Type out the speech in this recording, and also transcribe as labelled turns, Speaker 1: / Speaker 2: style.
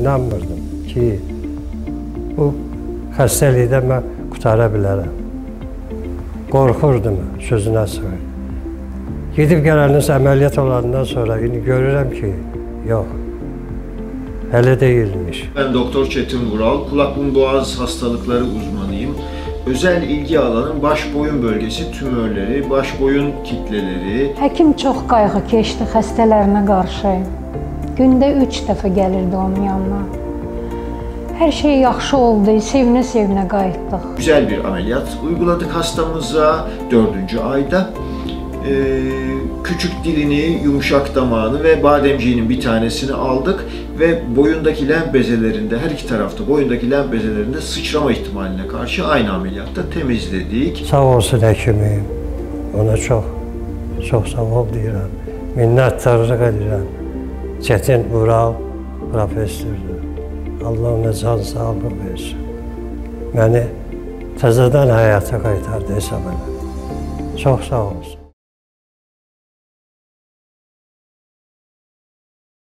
Speaker 1: İnanmırdım ki, bu xəstəlikdən mən qutara bilərəm. Qorxurdum sözünə sığır. Gedib gələndən əməliyyat olandan sonra indi görürəm ki, yox. Hələ deyilmiş.
Speaker 2: Ben Doktor Çetin Vural, kulak burun boğaz hastalıkları uzmanıyım. Özel ilgi alanım baş boyun bölgesi tümörleri, baş boyun kitleleri,
Speaker 3: Həkim çox qayğı keçdi xəstələrinə qarşı. Gündə 3 dəfə gəlirdi onun yanına. Hər şey yaxşı oldu, sevinə-sevinə qayıtdıq.
Speaker 2: güzel bir ameliyat uyguladık hastamıza dördüncü ayda. Ee, küçük dilini, yumuşak damağını ve bademciğinin bir tanesini aldık ve boyundaki lenf bezelerinde, her iki tarafta boyundaki lenf bezelerinde sıçrama ihtimaline karşı aynı ameliyatta temizledik.
Speaker 1: Sağ olsun həkimim. Ona çox, çox sağ ol deyirəm. Minnətdarlıq edirəm. Çətin Ural professordur. Allah ona can sağlıq versin. Məni təzədən həyata qaytardı hesab edirəm. Çox sağ olsun.